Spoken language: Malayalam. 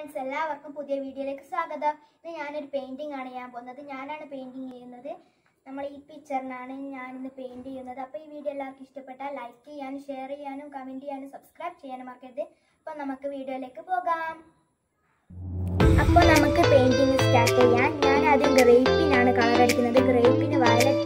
ഫ്രണ്ട്സ് എല്ലാവർക്കും പുതിയ വീഡിയോയിലേക്ക് സ്വാഗതം. ഇന്ന് ഞാനൊരു പെയിന്റിംഗ് ആണ് ചെയ്യാൻ പോകുന്നത്. ഞാനാണ് പെയിന്റിംഗ് ചെയ്യുന്നത്. നമ്മൾ ഈ പിക്ചറിനാണ് ഞാനിന്ന് പെയിന്റ് ചെയ്യുന്നത്. അപ്പോൾ ഈ വീഡിയോ എല്ലാവർക്കും ഇഷ്ടപ്പെട്ടാൽ ലൈക്ക് ചെയ്യാനും ഷെയർ ചെയ്യാനും കമന്റ് ചെയ്യാനും സബ്സ്ക്രൈബ് ചെയ്യാനും മറക്കരുത്. അപ്പോൾ നമുക്ക് വീഡിയോയിലേക്ക് പോകാം. അപ്പോൾ നമുക്ക് പെയിന്റിംഗ് സ്റ്റാർട്ട് ചെയ്യാം. ഞാൻ ആദ്യം ഗ്രേപ്പിനാണ് കളർ അടിക്കുന്നത്. ഗ്രേപ്പിന് വയലറ്റ്